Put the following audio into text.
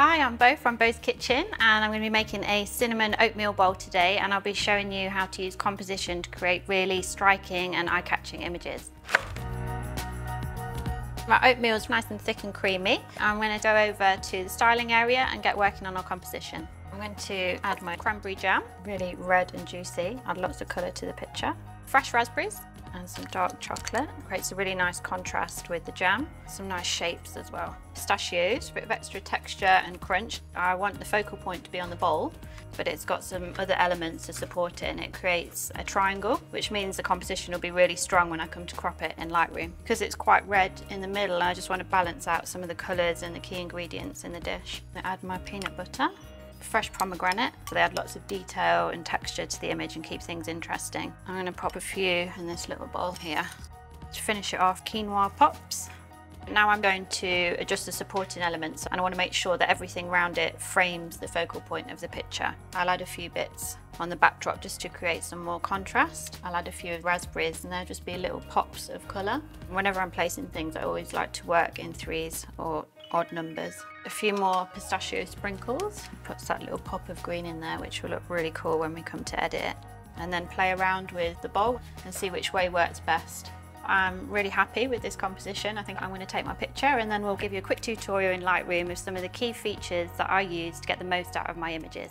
Hi, I'm Bo from Bo's Kitchen and I'm going to be making a cinnamon oatmeal bowl today and I'll be showing you how to use composition to create really striking and eye-catching images. My oatmeal is nice and thick and creamy. I'm going to go over to the styling area and get working on our composition. I'm going to add my cranberry jam, really red and juicy, add lots of colour to the picture. Fresh raspberries, and some dark chocolate. Creates a really nice contrast with the jam. Some nice shapes as well. Pistachios, a bit of extra texture and crunch. I want the focal point to be on the bowl, but it's got some other elements to support it and it creates a triangle, which means the composition will be really strong when I come to crop it in Lightroom. Because it's quite red in the middle, I just want to balance out some of the colours and the key ingredients in the dish. I add my peanut butter fresh pomegranate. So they add lots of detail and texture to the image and keep things interesting. I'm gonna pop a few in this little bowl here. To finish it off, quinoa pops. Now I'm going to adjust the supporting elements and I want to make sure that everything around it frames the focal point of the picture. I'll add a few bits on the backdrop just to create some more contrast. I'll add a few raspberries and they'll just be little pops of colour. Whenever I'm placing things I always like to work in threes or odd numbers. A few more pistachio sprinkles. Puts that little pop of green in there, which will look really cool when we come to edit. And then play around with the bowl and see which way works best. I'm really happy with this composition. I think I'm going to take my picture and then we'll give you a quick tutorial in Lightroom of some of the key features that I use to get the most out of my images.